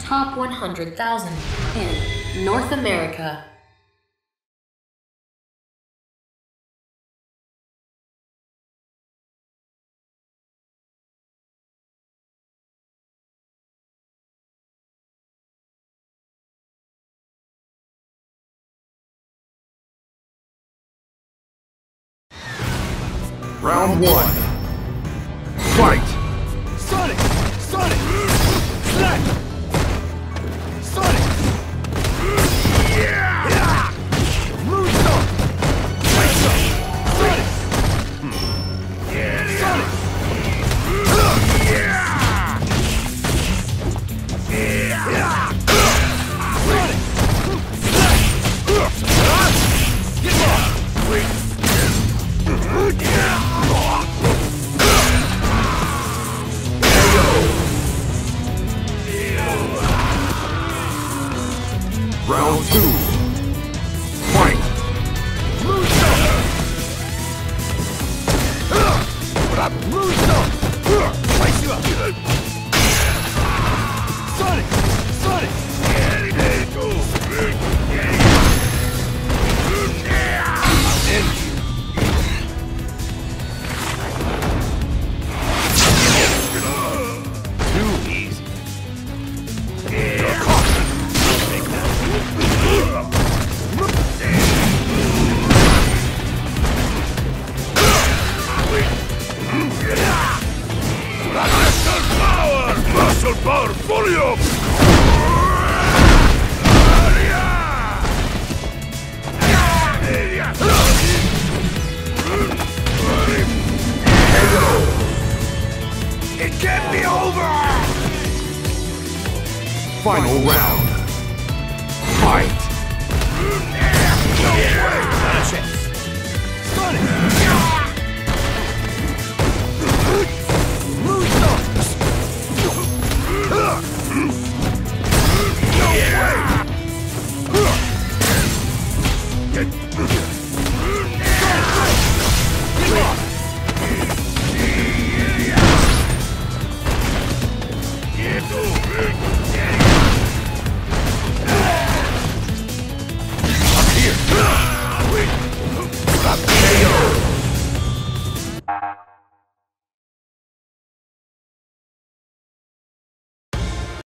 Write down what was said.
top 100,000 in North America. Round one. Fight! Moonsault! Spice you up! Power! It can't be over! Final round. Get over